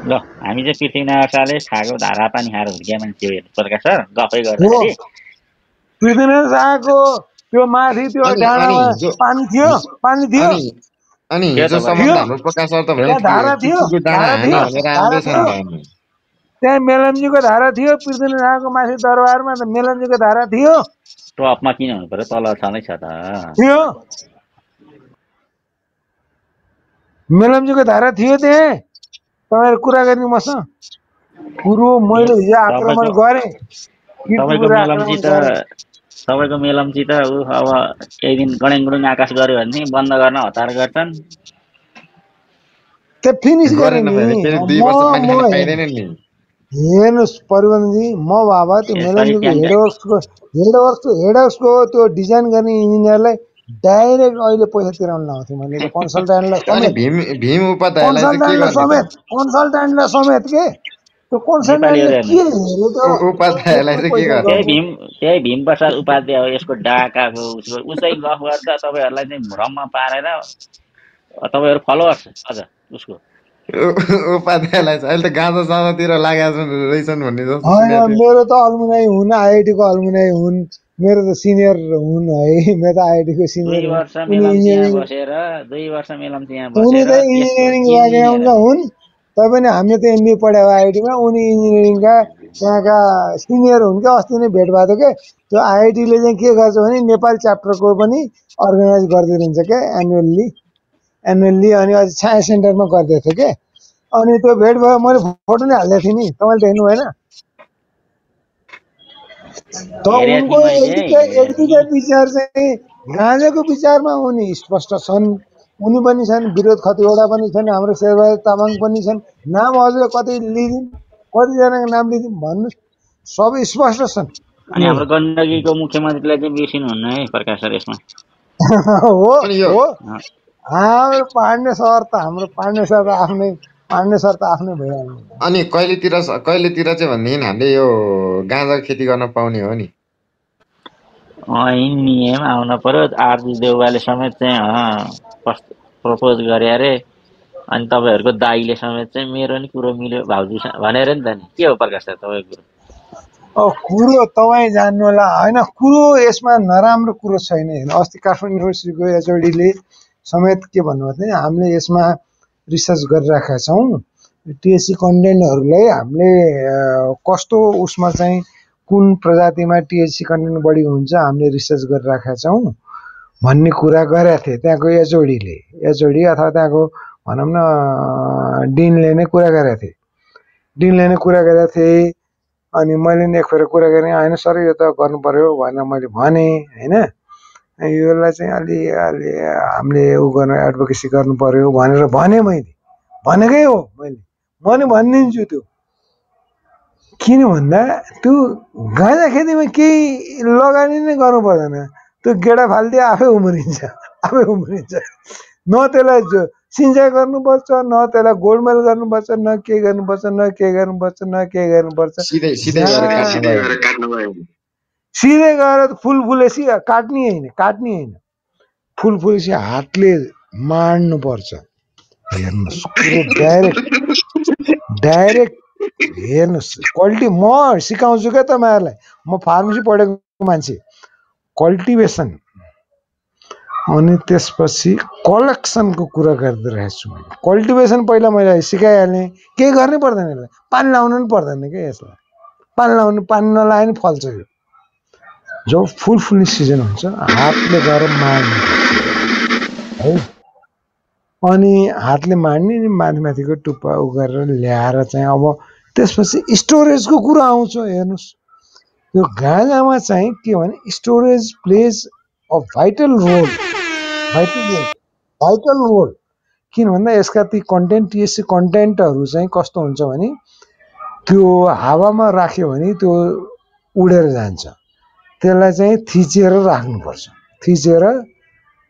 ल हामी चाहिँ पृथ्वीनारायण शाहले खाएको धारा पानी खाएर हुर्किया मान्छे प्रकाश सर गफै हो। गर्दाखेरि पृथ्वीनारायण शाहको त्यो माथि त्यो डाँडामा पानी थियो पानी थियो। अनि हिजोसम्म हाम्रो प्रकाश सर त धारा थियो। त्यहाँ मेलम्चीको धारा थियो पृथ्वीनारायण शाहको माथि दरबारमा त मेलम्चीको धारा थियो। टपमा किन हुनु पर्यो तल छँदै छ त। थियो। मेलम्चीको धारा थियो त्यहाँ। तपाईँहरू कुरा गर्ने मसँग कुरो मैले हिजो आक्रमण तपाईँको- गरेँ? तपाईँको किर्तिपुर मेलम्ची त ऊ अब केही दिन गडेङ गुडुङ आकाश गऱ्यो भने बन्द गर्न हतार गर्छन्। त्यो फिनिस गरेँ गरेन नि। भने फेरि दुई म वर्ष पानी खान म पाइँदैन नि। हेर्नुहोस् परिवहनजी म बाबा त्यो यसपालि मेलम्चीको हेडवर्क्सको हेडवर्क्सको हेडवर्क्सको त्यो डिजाइन गर्ने इन्जिनियरलाई डाइरेक्ट अहिले पैसा तिराउन लाउँथेँ मैले। कन्सल्टेन्टलाई समेत। भीम भीम उपाध्यायलाई चाहिँ के कन्सल्टेन्टलाई समेत त? कन्सल्टेन्टलाई समेत के? उपाध्यायलाई चाहिँ के गर्ने? त्यही भीम त्यही भीम प्रसाद उपाध्याय हो यसको डाकाको उसको चाहिँ गफ गर्दा तपाईँहरूलाई चाहिँ भ्रममा पारेर तपाईँहरू फलोवर्स अझ उसको। उपाध्यायलाई चाहिँ अहिले त गाँजा साँजातिर लागेका छन् रहेछन् भन्ने जस्तो। मेरो त अल्मुनाइ हुन् आइआइटीको अल्मुनाइ हुन् मेरो त सिनियर हुन् है मेरो त आइआइटीको सिनियर उनी बसेर दुई वर्ष यहाँ उनी बसेर त इन्जिनियरिङ हुन्। तैपनि हामीले त एमबी पढायो आइआइटीमा उनी इन्जिनियरिङका त्यहाँका सिनियर हुन् क्या अस्ति नै भेट भएको थियो क्या त्यो आइआइटीले चाहिँ के गर्छ भने नेपाल च्याप्टरको पनि अर्गनाइज गरिदिनुहुन्छ क्या एनुअल्ली एनुअल्ली अनि अझ छाया सेन्टरमा गरिदिएको थियो क्या अनि त्यो भेट भयो मैले फोटो नै हालिदिएको थिएँ नि तपाईँले त हेर्नु भएन। त उनको यतिकै विचार चाहिँ गाँजाको विचारमा उनी स्पष्ट छन्। उनी पनि छन् विरोध खतिवडा पनि छन् हाम्रो शेरबहादुर तामाङ पनि छन्। नाम हजुरले कति लिदिउँ कतिजनाको नाम लिदिउँ भन्नुहोस्। सबै स्पष्ट छन्। अनि हाम्रो गण्डकीको मुख्यमन्त्रीलाई चाहिँ बिर्सिनुहुन्न है प्रकाश सर यसमा। हो हो। हाम्रो पाण्डे सर त हाम्रो पाण्डे सर त आफ्नै पाण्डे सर त आफ्नै भइहाल्नु अनि कहिलेतिर कहिलेतिर चाहिँ भनेदेखि हामीले यो गाँजाको खेती गर्न पाउने हो नि? नियम आउन पर्यो आरजी देउवाले समेत चाहिँ प्रपोज गरे अरे अनि तपाईँहरूको दाईले समेत चाहिँ मेरो नि कुरो मिल्यो भाउजू भनेर नि त नि के हो प्रकाश सर तपाईँको कुरो? कुरो तपाईँ जान्नु होला होइन कुरो यसमा नराम्रो कुरो छैन हेर्नु अस्ति काठमाडौँ युनिभर्सिटीको एचओडीले समेत के भन्नुभएको थियो हामीले यसमा रिसर्च गरिराखेका छौँ टिएससी कन्टेन्टहरूलाई हामीले कस्तो उसमा चाहिँ कुन प्रजातिमा टिएचसी कन्टेन्ट बढी हुन्छ हामीले रिसर्च गरिराखेका छौँ। भन्ने कुरा गरेका थिए त्यहाँको एचओडीले। एचओडी अथवा त्यहाँको भनौँ न डिनले नै कुरा गरेका थिए। डिनले नै कुरा गरेका थिए अनि मैले नि एकखेर कुरा गरेँ होइन सर यो त गर्नु पर्यो भनेर मैले भनेँ होइन? यसलाई चाहिँ अलि अलि हामीले उ गर्नु एडभोकेसी पर्यो भनेर भनेँ मैले। भनेकै हो मैले। म नि भनिदिन्छु त्यो। किन भन्दा त्यो गाँजा खेतीमा केही लगानी नै गर्नु पर्दैन। त्यो गेडा फालिदियो आफै उम्रिन्छ आफै उम्रिन्छ। न त्यसलाई जो सिँचाइ गर्नुपर्छ न त्यसलाई गोडमेल गर्नुपर्छ न के गर्नुपर्छ न के गर्नुपर्छ न के गर्नुपर्छ। सिधै गएर फुल फुलेसी काट्ने होइन काट्ने होइन। फुल फुलेसी हातले माड्नुपर्छ हेर्नुहोस् कुरो डाइरेक्ट डाइरेक्ट हेर्नुहोस्। क्वालिटी म सिकाउँछु क्या तपाईँहरूलाई म फार्मेसी पढेको मान्छे। कल्टिभेसन। अनि त्यसपछि कलेक्सनको कुरा गर्दो रहेछु मैले। कल्टिभेसन पहिला मैले सिकाइहालेँ। केही गर्नै पर्दैन यसलाई। पानी लाउनु पनि पर्दैन क्या यसलाई। पानी लाउनु पानी नलाए पनि फल्छ यो। जब फुल फुल्ने सिजन हुन्छ हातले गएर मार्नु है? अनि हातले मार्ने अनि माथि माथिको टुप्पा उ गरेर ल्याएर चाहिँ अब त्यसपछि स्टोरेजको कुरा आउँछ हेर्नुहोस्। यो गाँजामा चाहिँ के भने storage plays a vital role vital role vital role किन भन्दा यसका ती कन्टेन्ट टिएससी कन्टेन्टहरू चाहिँ कस्तो हुन्छ भने त्यो हावामा राख्यो भने त्यो उडेर जान्छ। त्यसलाई चाहिँ थिचेर राख्नुपर्छ। थिचेर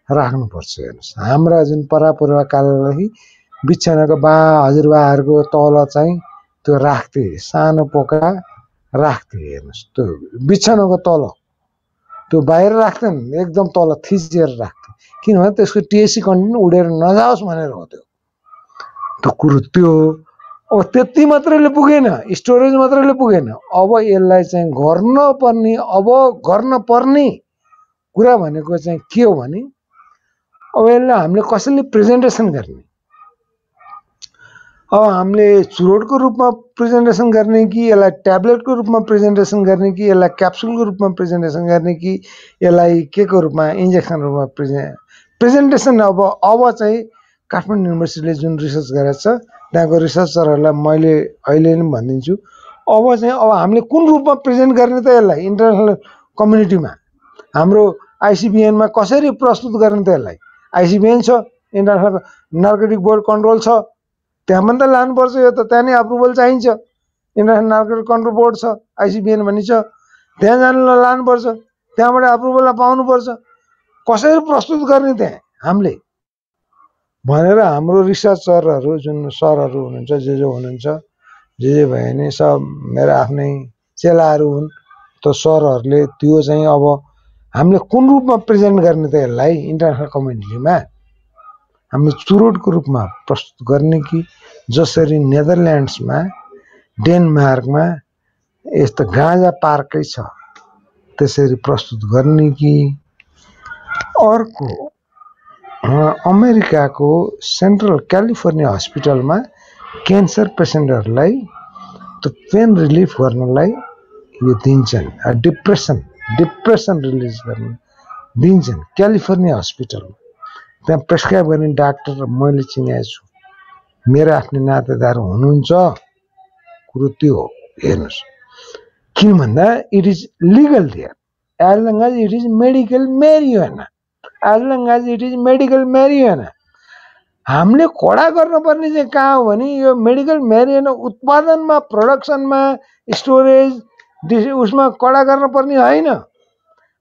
राख्नुपर्छ हेर्नुहोस्। हाम्रा जुन परापूर्वकालदेखि बिछनाको बा हजुरबाहरूको तल चाहिँ त्यो राख्थे। सानो पोका राख्थे हेर्नुहोस् त्यो बिछनाको तल। त्यो बाहिर राख्दैन एकदम तल थिचेर राख्थे। किनभने त्यसको टिएससी कन्टेन्ट उडेर नजाओस् भनेर हो त्यो। त्यो कुरो त्यो अब त्यति मात्रैले पुगेन स्टोरेज मात्रैले पुगेन। अब यसलाई चाहिँ गर्न पर्ने अब गर्न पर्ने कुरा भनेको चाहिँ के हो भने अब यसलाई हामीले कसरी प्रेजेन्टेसन गर्ने? अब हामीले चुरोटको रूपमा प्रेजेन्टेसन गर्ने कि यसलाई ट्याब्लेटको रूपमा प्रेजेन्टेसन गर्ने कि यसलाई क्याप्सुलको रूपमा प्रेजेन्टेसन गर्ने कि यसलाई के को रूपमा इन्जेक्सन रूपमा प्रेजे प्रेजेन्टेसन अब अब चाहिँ काठमाडौँ युनिभर्सिटीले जुन रिसर्च गरेको छ त्यहाँको रिसर्चरहरूलाई मैले अहिले पनि भनिदिन्छु। अब चाहिँ अब हामीले कुन रूपमा प्रेजेन्ट गर्ने त यसलाई इन्टरनेसनल कम्युनिटीमा? हाम्रो आइसिबिएनमा कसरी प्रस्तुत गर्ने त यसलाई? आइसिबिएन छ इन्टरनेसनल नार्कोटिक बोर्ड कन्ट्रोल छ त्यहाँ पनि त लानुपर्छ यो त त्यहाँ नै अप्रुभल चाहिन्छ। इन्टरनेसनल नार्कोटिक कन्ट्रोल बोर्ड छ आइसिबिएन भन्ने छ। त्यहाँ जानु लानुपर्छ। त्यहाँबाट अप्रुभल पाउनुपर्छ। कसरी प्रस्तुत गर्ने त्यहाँ? हामीले। भनेर हाम्रो रिसर्चरहरू जुन सरहरू हुनुहुन्छ जे जो हुनुहुन्छ जे जे भयो भने सब मेरो आफ्नै चेलाहरू हुन् त्यो सरहरूले त्यो चाहिँ अब हामीले कुन रूपमा प्रेजेन्ट गर्ने त यसलाई इन्टरनेसनल कम्युनिटीमा हामीले चुरोटको रूपमा प्रस्तुत गर्ने कि जसरी नेदरल्यान्ड्समा डेनमार्कमा यस्तो गाँजा पार्कै छ। त्यसरी प्रस्तुत गर्ने कि। अर्को अमेरिकाको सेन्ट्रल क्यालिफोर्निया हस्पिटलमा क्यान्सर पेसेन्टहरूलाई त्यो पेन रिलिफ गर्नलाई यो दिन्छन् डिप्रेसन डिप्रेसन रिलिज गर्न दिन्छन् क्यालिफोर्निया हस्पिटलमा त्यहाँ प्रेसक्राइब गर्ने डाक्टर मैले चिनेको छु मेरो आफ्नै नातेदार हुनुहुन्छ। कुरो त्यो हो। हेर्नुहोस्। किन भन्दा it is legal there as long as it is medical marijuana as long as it is medical marijuana हामीले कडा गर्नुपर्ने चाहिँ कहाँ हो भने यो मेडिकल मेरियोना उत्पादनमा प्रडक्सनमा स्टोरेज उसमा कडा गर्नुपर्ने होइन।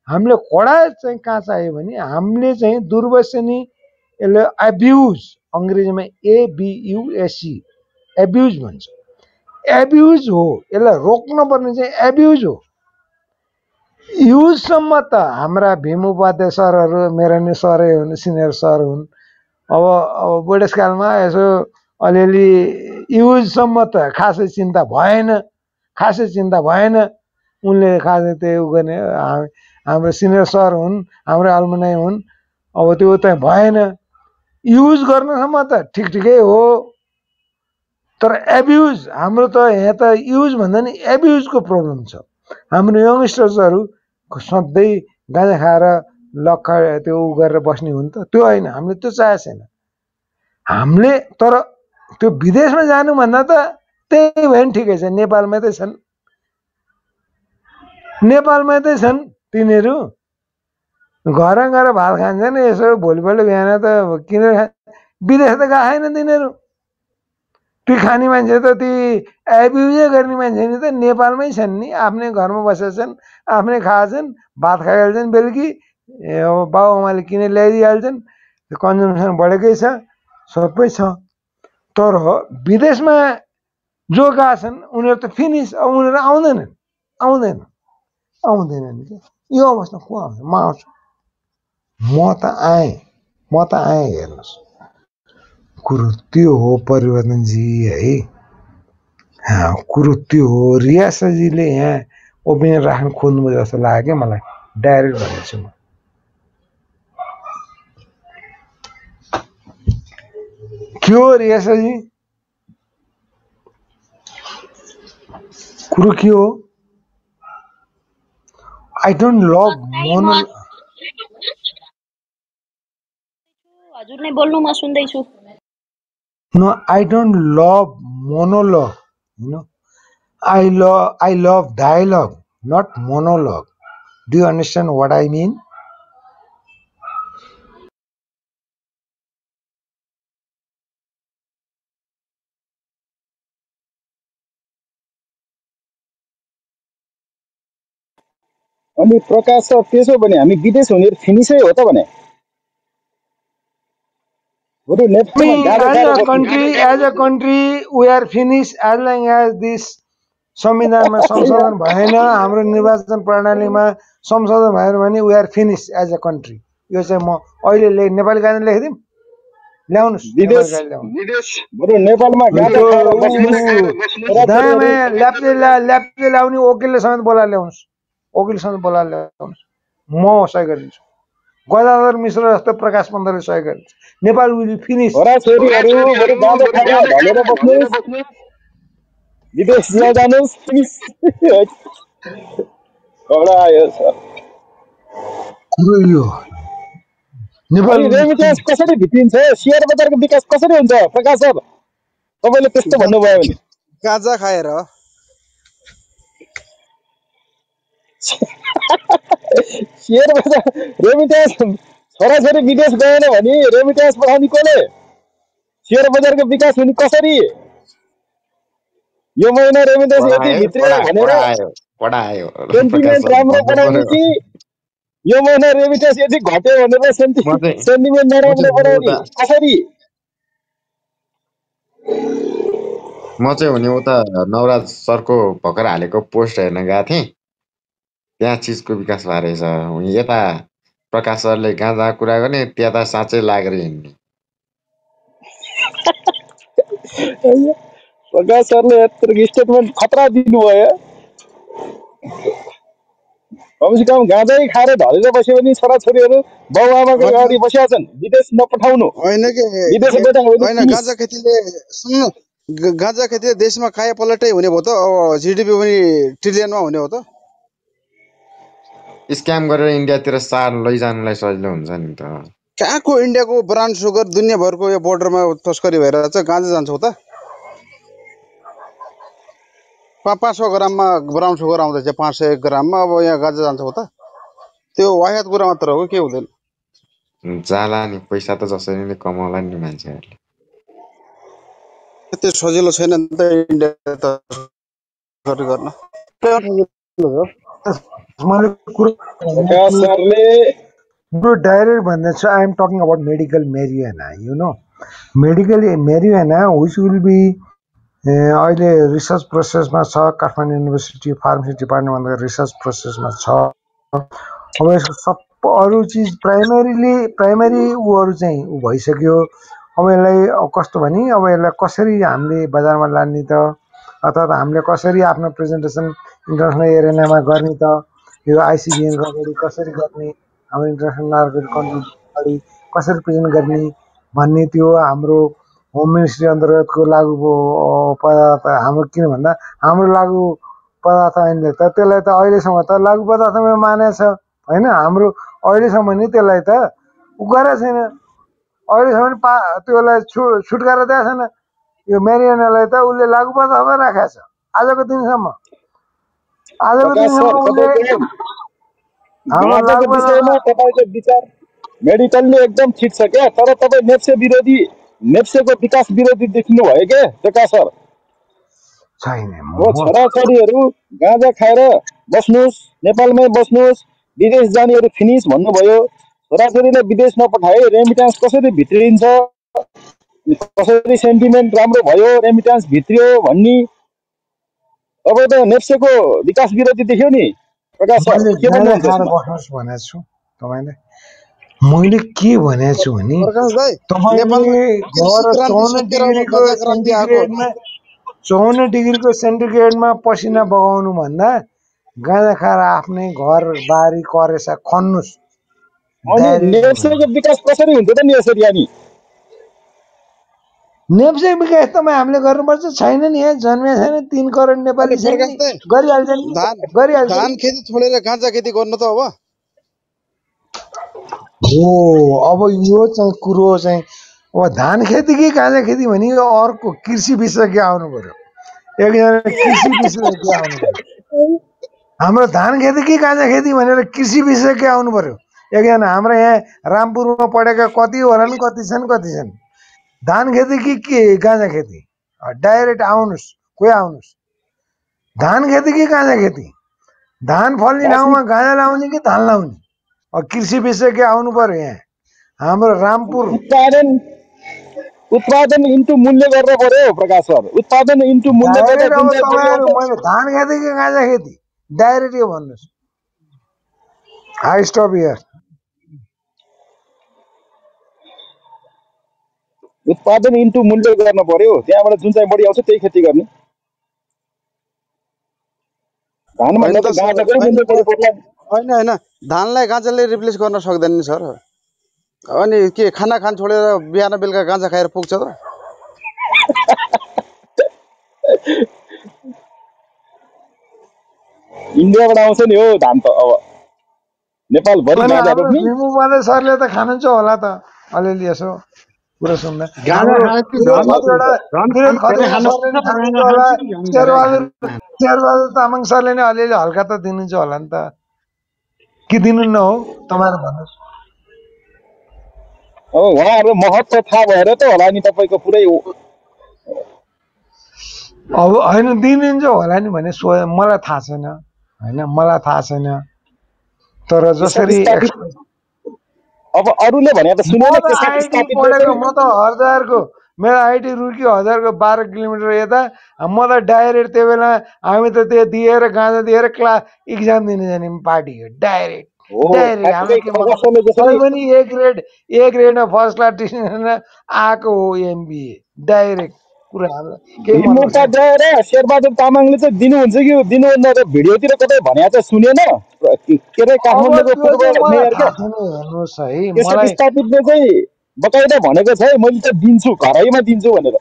हामीले कडा चाहिँ कहाँ चाहियो भने हामीले चाहिँ दुर्वसनी यसले एब्युज अङ्ग्रेजीमा एबियुएससी एब्युज भन्छ एब्युज हो यसलाई रोक्न पर्ने चाहिँ एब्युज हो युजसम्म त हाम्रा भीम उपाध्याय सरहरू मेरा नै सरै हुन् सिनियर सर हुन् अब अब बुढेसकालमा यसो अलिअलि युजसम्म त खासै चिन्ता भएन खासै चिन्ता भएन उनले खासै त्यो गर्ने हाम्रो सिनियर सर हुन् हाम्रो अल्मनाइ हुन् अब त्यो त भएन युज गर्नसम्म त। ठिक ठिकै हो। तर एब्युज हाम्रो त यहाँ त युज भन्दा नि एब्युजको प्रब्लम छ। हाम्रो यङ्स्टर्सहरू सधैँ गाँजा खाएर लक्ख त्यो उ गरेर बस्ने हुन् त। त्यो होइन हामीले त्यो चाहेको छैन। हामीले तर त्यो विदेशमा जानुभन्दा त त्यही भयो भने ठिकै छ। नेपालमै त छन्। नेपालमै त छन् तिनीहरू। घर गएर भात खान्छन् यसो भोलिपल्ट बिहान त किनेर खा विदेश त गएको छैन तिनीहरू। ती खाने मान्छे त ती एब्युजै गर्ने मान्छे नि त नेपालमै छन् नि आफ्नै घरमा बसेका छन् आफ्नै खाएछन् भात खाइहाल्छन् बेलुकी बाबुआमाले किन ल्याइदिइहाल्छन् कन्जम्सन बढेकै छ सबै छ। तर विदेशमा जो गएका छन् उनीहरू त फिनिस उनीहरू आउँदैनन् आउँदैन आउँदैनन् कि यो अवस्था को आउँछ? म आउँछु म त आएँ म त आएँ हेर्नुहोस्। कुरो त्यो हो परिवर्तनजी है। कुरो त्यो हो। रियासजीले यहाँ ओपिनियन राख्न खोज्नु जस्तो लाग्यो क्या मलाई। डाइरेक्ट भनेको म। के हो रियासजी? कुरो के हो? आई डोन्ट लभ मोनो हजुर नै बोल्नु म सुन्दैछु no I don't love monologue you know i love i love dialogue not monologue do you understand what i mean अनि प्रकाश त्यसो भने हामी विदेश हुने फिनिसै हो त भने बरु me नेपालमा गाह्रो as गाह्रो a बस्नु country as a country we are finished as long as this संविधानमा संशोधन भएन हाम्रो निर्वाचन प्रणालीमा संशोधन भएन भने we are finish as a country यो चाहिँ म अहिले ले नेपाली गाना लेखिदिउँ ल्याउनुहोस् ल्याप्चे वकिलले समेत बोलाएर ल्याउनुहोस् वकिल समेत बोलाएर ल्याउनुहोस् म सहयोग गरिदिन्छु गदाधर मिश्र जस्तो प्रकाश पन्तले सहयोग नेपाल विल फिनिस विदेश नजानुहोस् कुरो यो। नेपाल। कसरी भित्रिन्छ? सेयर बजारको विकास कसरी हुन्छ? प्रकाश सर तपाईँले त्यस्तो भन्नुभयो भने। गाँजा खाएर सेयर बजार रेमिट्यान्स छोराछोरी विदेश गएन भने रेमिट्यान्स पठाउने कसले सेयर बजारको विकास हुने कसरी? यो महिना रेमिट्यान्स यति भित्रियो भनेर सेन्टिमेन्ट राम्रो कि यो महिना रेमिट्यान्स यति घट्यो भनेर सेन्टिमेन्ट नराम्रो बनाउने कसरी? म चाहिँ हुने उता नवराज सरको भर्खर हालेको पोस्ट हेर्न गएको थिएँ। त्यहाँ चिजको विकास भएको रहेछ। हुन यता प्रकाश सरले गाँजा कुरा गर्ने त्यहाँ त साँच्चै लागेर हिँड्ने। <laughs> प्रकाश सरले यत्रो स्टेटमेन्ट खतरा दिनुभयो। कमसे कम गाँजै खाएर ढलेर बस्यो भने छोराछोरीहरू बाबुआमाको होइन। अगाडि बसेका छन् विदेश नपठाउनु। होइन के? होइन। गाँजा खेतीले सुन्नु गाँजा खेतीले देशमा काया पलटै हुने भयो त? अब जिडिपी पनि ट्रिलियनमा हुने हो त? स्क्याम गरेर इन्डियातिर सार लैजानुलाई सजिलो हुन्छ नि त। कहाँको इन्डियाको ब्रान्ड सुगर दुनियाँभरको यो बोर्डरमा तस्करी भएर चाहिँ गाँजा जान्छ त? पाँच पाँच सौ ग्राममा ब्राउन सुगर आउँदैछ पाँच सय एक ग्राममा। अब यहाँ गाँजा जान्छ हो त? त्यो वाहियात कुरा मात्र हो के हुँदैन? जाला नि पैसा त जसरी नै कमाउला नि मान्छेहरूले। त्यो सजिलो छैन नि त इन्डिया तस्करी गर्न। सजिलो हो। डाइरेक्ट भन्दैछु I am talking about medical marijuana you know medical marijuana which will be अहिले रिसर्च प्रोसेसमा छ काठमाडौँ युनिभर्सिटी फार्मेसी डिपार्टमेन्टमा रिसर्च प्रोसेसमा छ. अब यसको सब अरू चिज प्राइमेरीली प्राइमेरी ऊहरू चाहिँ ऊ भइसक्यो। अब यसलाई कस्तो भने अब यसलाई कसरी हामीले बजारमा लाने त? अर्थात् हामीले कसरी आफ्नो प्रेजेन्टेसन इन्टरनेसनल एरेनामा गर्ने त यो आइसिबिएनको अगाडि कसरी गर्ने हाम्रो इन्टरनेसनल नार्कोटिक कन्ट्रोल अगाडि कसरी प्रेजेन्ट गर्ने भन्ने त्यो हाम्रो होम मिनिस्ट्री अन्तर्गतको लागु पदार्थ हाम्रो किन भन्दा हाम्रो लागु पदार्थ ऐनले त त्यसलाई त अहिलेसम्म त लागु पदार्थमा मानेको छ होइन हाम्रो अहिलेसम्म नि त्यसलाई त उ गरेको छैन अहिलेसम्म पा त्यसलाई छु छुटकारा दिएको छैन यो मेरियानालाई त उसले लागु पदार्थमा राखेको छ आजको दिनसम्म आजको प्रकाश सर दिनसम्म उसले तपाईँको हाम्रो गाँजाको लागु विषयमा तपाईँको विचार मेडिकलले एकदम ठिक छ क्या तर तपाईँ नेप्से विरोधी नेप्सेको विकास विरोधी देखिनु भयो के प्रकाश सर छोराछोरीहरू गाँजा खाएर बस्नुहोस् नेपालमै बस्नुहोस् विदेश जानेहरू फिनिस भन्नुभयो छोराछोरीलाई विदेश नपठाए रेमिटान्स कसरी भित्रिन्छ कसरी सेन्टिमेन्ट राम्रो भयो रेमिटान्स भित्रियो भन्ने अब त नेप्सेको विकास विरोधी देख्यो नि। प्रकाश मैले के भनेको छु तपाईँलाई मैले के भनेको छु भने चौन्न डिग्रीको सेन्टिग्रेडमा पसिना बगाउनु भन्दा गाँजा खाएर आफ्नै घर बारी करेसा खन्नुहोस् अनि डाइरेक्ट नेप्सेको विकास कसरी हुन्छ त नि यसरी अनि? नेप्से विकास तपाईँ हामीले गर्नुपर्छ छैन नि यहाँ जन्मिया छैन तिन करोड नेपाली गरिहाल्छ गरिहाल्छ। धान खेती छोडेर गाँजा खेती गर्नु त अब हो अब यो चाहिँ कुरो चाहिँ अब धान खेती कि गाँजा खेती भने यो अर्को कृषि विशेषज्ञ आउनु पर्यो एकजना कृषि विशेषज्ञ आउनु पर्यो हाम्रो धान खेती कि गाँजा खेती भनेर कृषि विशेषज्ञ आउनु पर्यो एकजना हाम्रो यहाँ रामपुरमा पढेका कति होलान् कति छन् कति छन्। धान खेती कि के गाँजा खेती डाइरेक्ट आउनुहोस् कोही आउनुहोस् धान खेती कि गाँजा खेती धान फल्ने कास्मिक ठाउँमा गाँजा लाउने कि धान लाउने अब कृषि विशेषज्ञ आउनु पर्यो यहाँ हाम्रो रामपुर. उत्पादन उत्पादन इन्टु मूल्य गर्न पर्यो प्रकाश सर उत्पादन इन्टु मूल्य मैले धान खेती कि गाँजा खेती डाइरेक्ट यो भन्नुहोस् हाई स्टप हियर उत्पादन इन्टु मूल्य गर्न पर्यो। त्यहाँबाट जुन चाहिँ बढी आउँछ त्यही खेती गर्ने। होइन होइन धानलाई गाँजाले रिप्लेस गर्न सक्दैन नि सर। अनि के खाना खान छोडेर बिहान बेलुका गाँजा खाएर पुग्छ त? इन्डियाबाट आउँछ नि हो धान त अब। नेपालभरि सरले त खानुहुन्छ होला त अलिअलि यसो। कुरो सुन्दा गाँजा हाम्रो खाएपछि फिरोज धन खतिवडा धन फिरोज खान धेरै खतिवडा खानुहोस् सरले नि न खानुहुन्छ गाँजा होला खान्छ कि झन् धेरै शेरबहादुर तामाङ सरले नि अलिअलि हल्का त दिनुहुन्छ होला नि त कि दिनुहुन्न हो तपाईँहरू भन्नुहोस् अब उहाँहरूको महत्त्व थाहा भएर त होला नि तपाईँको पुरै अब होइन दिनुहुन्छ होला नि भने सो मलाई थाहा छैन होइन मलाई थाहा छैन तर जसरी अब अरूले भने त म त म हजारको मेरो आइटी रुर्की हजारको बाह्र किलोमिटर यता। म त डाइरेक्ट त्यो बेला हामी त त्यो दिएर गाँजा दिएर क्लास इक्जाम दिनु जाने डाइरेक्ट। हो डाइरेक्ट पनि ए ग्रेड ए ग्रेडमा फर्स्ट क्लास आएको हो एमबिए डाइरेक्ट। कुरा शेरबहादुर तामाङले चाहिँ दिनुहुन्छ कि दिनुहुन्न त भिडियोतिर कतै भने त सुनेन? के अरे काठमाडौँको चाहिँ बकाइदा भनेको छ है मैले त दिन्छु घरैमा दिन्छु भनेर।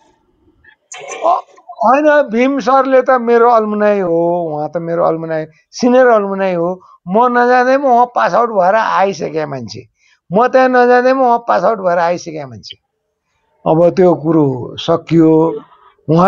होइन भीम सरले त मेरो अल्मुनाइ हो उहाँ त मेरो अल्मुनाइ सिनियर अल्मुनाइ हो। म नजाँदैमा उहाँ पास आउट भएर आइसकेँ मान्छे। म त्यहाँ नजाँदैमा उहाँ पास आउट भएर आइसकेँ मान्छे। अब त्यो कुरो सकियो। उहाँ